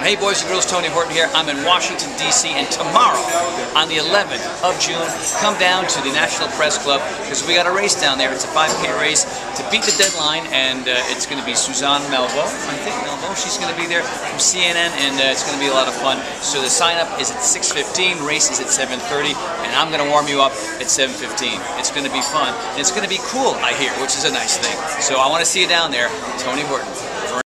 on. Hey boys and girls, Tony Horton here. I'm in Washington, D.C. and tomorrow, on the 11th of June, come down to the National Press Club because we got a race down there. It's a 5K race to beat the deadline and uh, it's going to be Suzanne Malveaux. I think Malveaux, she's going to be there from CNN and uh, it's going to be a lot of fun. So the sign up is at 6.15, race is at 7.30 and I'm going to warm you up at 7.15. It's going to be fun and it's going to be cool, I hear, which is a nice thing. So I want to see you down there. Tony Horton.